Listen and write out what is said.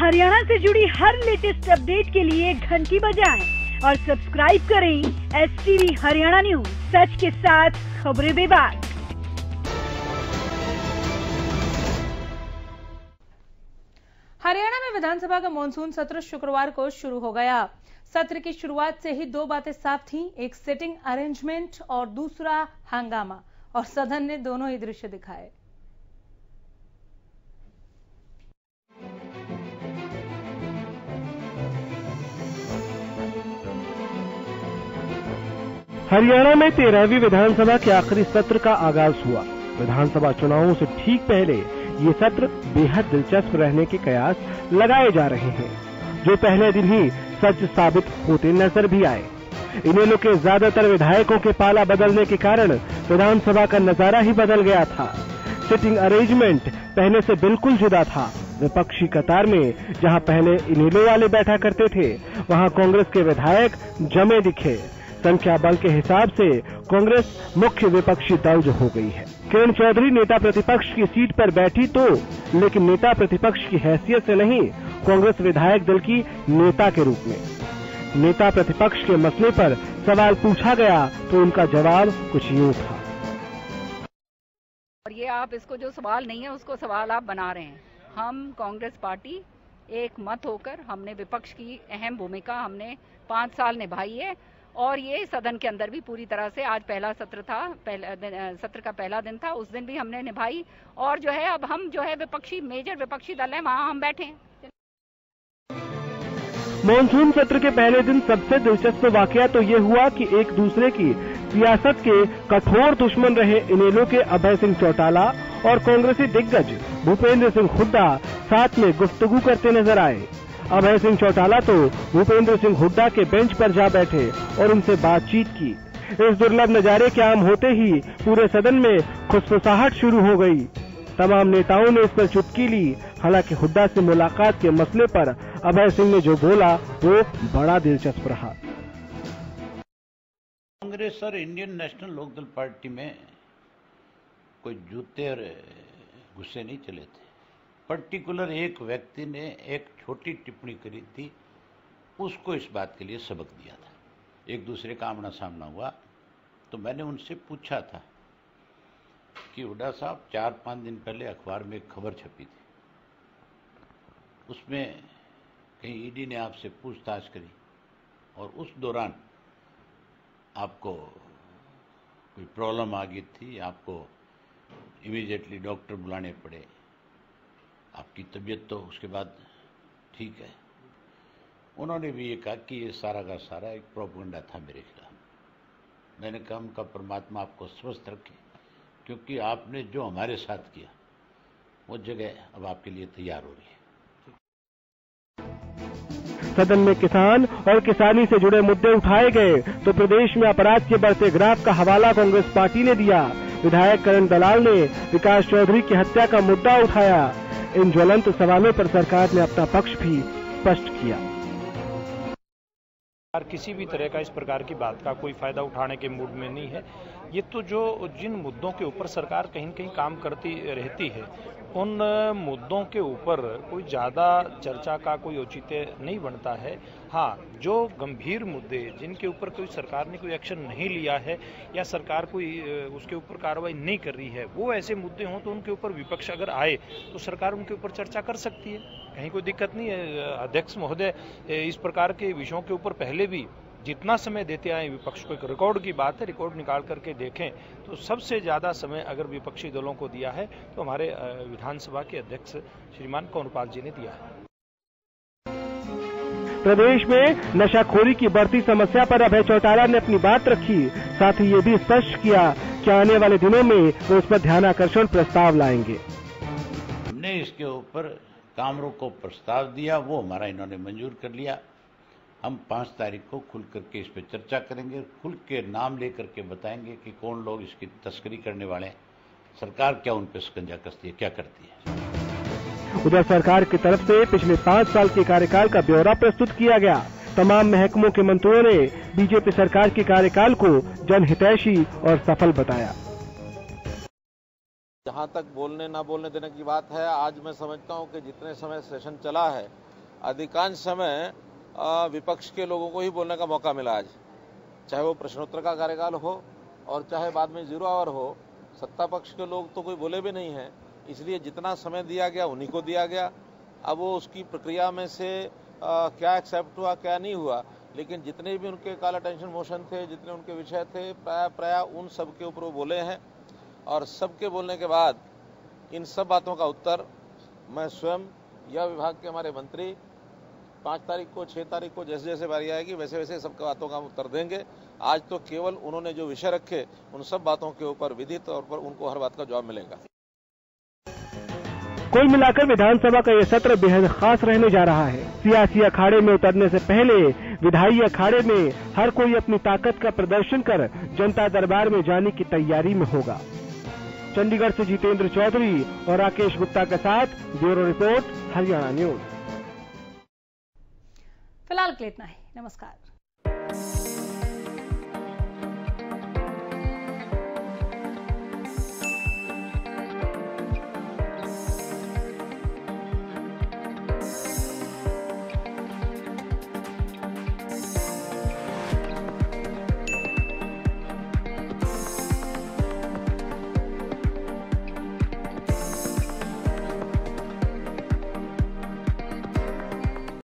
हरियाणा से जुड़ी हर latest update के लिए घंटी बजाएँ और सब्सक्राइब करें एस टीवी हरियाणा न्यूज़। सच के साथ खबरें बेबाक। हरियाणा में विधानसभा का मानसून सत्र शुक्रवार को शुरू हो गया। सत्र की शुरुआत से ही दो बातें साफ़ थीं, एक सिटिंग अरेंजमेंट और दूसरा हंगामा। और सदन ने दोनों ही दृश्य दिखाए। हरियाणा में तेरहवीं विधानसभा के आखिरी सत्र का आगाज़ हुआ। विधानसभा चुनावों से ठीक पहले ये सत्र बेहद दिलचस्प रहने के कयास लगाए जा रहे हैं, जो पहले दिन ही सच साबित होते नज़र भी आए। इनेलो के ज़्यादातर विधायकों के पाला बदलने के कारण विधानसभा का नज़ारा ही बदल गया था। सिटिंग अरेंजमेंट पहले से बिल्कुल जुदा था। विपक्षी कतार में जहाँ पहले इनेलो वाले बैठा करते थे, वहाँ कांग्रेस के विधायक जमे दिखे। संख्या बल के हिसाब से कांग्रेस मुख्य विपक्षी दल जो हो गई है। किरण चौधरी नेता प्रतिपक्ष की सीट पर बैठी तो लेकिन नेता प्रतिपक्ष की हैसियत से नहीं, कांग्रेस विधायक दल की नेता के रूप में। नेता प्रतिपक्ष के मसले पर सवाल पूछा गया तो उनका जवाब कुछ यूँ था। और ये आप इसको जो सवाल नहीं है, उसको सवाल आप बना रहे हैं। हम कांग्रेस पार्टी एक मत होकर हमने विपक्ष की अहम भूमिका हमने पाँच साल निभाई है। और ये सदन के अंदर भी पूरी तरह से आज पहला सत्र था, पहला सत्र का पहला दिन था, उस दिन भी हमने निभाई। और जो है, अब हम जो है विपक्षी, मेजर विपक्षी दल है, वहाँ हम बैठे मानसून सत्र के पहले दिन सबसे दिलचस्प वाकया तो ये हुआ कि एक दूसरे की सियासत के कठोर दुश्मन रहे इनेलो के अभय सिंह चौटाला और कांग्रेसी दिग्गज भूपेंद्र सिंह हुड्डा साथ में गुफ्तगु करते नज़र आए। अभय सिंह चौटाला तो भूपेंद्र सिंह हुड्डा के बेंच पर जा बैठे और उनसे बातचीत की। इस दुर्लभ नजारे के आम होते ही पूरे सदन में खुसफुसाहट शुरू हो गई। तमाम नेताओं ने इस पर चुटकी ली। हालाँकि हुड्डा से मुलाकात के मसले पर अभय सिंह ने जो बोला, वो बड़ा दिलचस्प रहा। कांग्रेस और इंडियन नेशनल लोकदल पार्टी में कोई जूते और गुस्से नहीं चले थे। पर्टिकुलर एक व्यक्ति ने एक छोटी टिप्पणी करी थी, उसको इस बात के लिए सबक दिया था। एक दूसरे का आमना सामना हुआ तो मैंने उनसे पूछा था कि हुडा साहब, चार पाँच दिन पहले अखबार में एक खबर छपी थी। उसमें कहीं ईडी ने आपसे पूछताछ करी और उस दौरान आपको कोई प्रॉब्लम आ गई थी, आपको इमीडिएटली डॉक्टर बुलाने पड़े आपकी तबीयत तो उसके बाद ठीक है। उन्होंने भी ये कहा कि ये सारा का सारा एक प्रोपगंडा था मेरे खिलाफ। मैंने कहा उनका परमात्मा आपको स्वस्थ रखे, क्योंकि आपने जो हमारे साथ किया, वो जगह अब आपके लिए तैयार हो रही है। सदन में किसान और किसानी से जुड़े मुद्दे उठाए गए तो प्रदेश में अपराध के बढ़ते ग्राफ का हवाला कांग्रेस पार्टी ने दिया। विधायक करण दलाल ने विकास चौधरी की हत्या का मुद्दा उठाया। इन ज्वलंत सवालों पर सरकार ने अपना पक्ष भी स्पष्ट किया। किसी भी तरह का इस प्रकार की बात का कोई फ़ायदा उठाने के मूड में नहीं है। ये तो जो जिन मुद्दों के ऊपर सरकार कहीं न कहीं काम करती रहती है, उन मुद्दों के ऊपर कोई ज़्यादा चर्चा का कोई औचित्य नहीं बनता है। हाँ जो गंभीर मुद्दे जिनके ऊपर कोई सरकार ने कोई एक्शन नहीं लिया है या सरकार कोई उसके ऊपर कार्रवाई नहीं कर रही है, वो ऐसे मुद्दे हों तो उनके ऊपर विपक्ष अगर आए तो सरकार उनके ऊपर चर्चा कर सकती है। कहीं कोई दिक्कत नहीं है। अध्यक्ष महोदय इस प्रकार के विषयों के ऊपर पहले भी जितना समय देते आए विपक्ष को एक रिकॉर्ड की बात है रिकॉर्ड निकाल करके देखें तो सबसे ज़्यादा समय अगर विपक्षी दलों को दिया है तो हमारे विधानसभा के अध्यक्ष श्रीमान कंवरपाल जी ने दिया है। प्रदेश में नशाखोरी की बढ़ती समस्या पर अभय चौटाला ने अपनी बात रखी साथ ही ये भी स्पष्ट किया कि आने वाले दिनों में वो उस पर ध्यान आकर्षण प्रस्ताव लाएँगे। हमने इसके ऊपर कामरों को प्रस्ताव दिया वो हमारा इन्होंने मंजूर कर लिया। हम पाँच तारीख को खुल करके इस पर चर्चा करेंगे खुल के नाम लेकर के बताएँगे कि कौन लोग इसकी तस्करी करने वाले हैं। सरकार क्या उन पर शिकंजा कसती है क्या करती है? उधर सरकार की तरफ़ से पिछले पाँच साल के कार्यकाल का ब्यौरा प्रस्तुत किया गया। तमाम महकमों के मंत्रियों ने बीजेपी सरकार के कार्यकाल को जनहितैषी और सफल बताया। जहाँ तक बोलने ना बोलने देने की बात है आज मैं समझता हूँ कि जितने समय सेशन चला है अधिकांश समय विपक्ष के लोगों को ही बोलने का मौका मिला आज। चाहे वो प्रश्नोत्तर का कार्यकाल हो और चाहे बाद में ज़ीरो आवर हो सत्ता पक्ष के लोग तो कोई बोले भी नहीं हैं। इसलिए जितना समय दिया गया उन्हीं को दिया गया। अब वो उसकी प्रक्रिया में से आ, क्या एक्सेप्ट हुआ क्या नहीं हुआ। लेकिन जितने भी उनके काला टेंशन मोशन थे जितने उनके विषय थे प्राय प्राय उन सब के ऊपर वो बोले हैं। और सबके बोलने के बाद इन सब बातों का उत्तर मैं स्वयं यह विभाग के हमारे मंत्री पाँच तारीख को छः तारीख को जैसे जैसे बारी आएगी, वैसे वैसे सब बातों का हम उत्तर देंगे। आज तो केवल उन्होंने जो विषय रखे, उन सब बातों के ऊपर, विधि तौर पर उनको हर बात का जवाब मिलेगा। कुल मिलाकर विधानसभा का यह सत्र बेहद खास रहने जा रहा है। सियासी अखाड़े में उतरने से पहले, विधायी अखाड़े में हर कोई अपनी ताकत का प्रदर्शन कर जनता दरबार में जाने की तैयारी में होगा। चंडीगढ़ से जितेंद्र चौधरी और राकेश गुप्ता के साथ ब्यूरो रिपोर्ट, हरियाणा न्यूज़। फ़िलहाल के लिए इतना ही। नमस्कार।